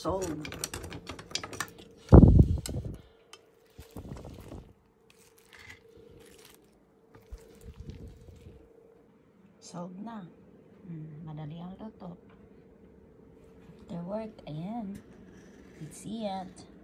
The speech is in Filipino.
Sold. Sold na. Hmm, madali ang luto. After work, ayan. Let's see it.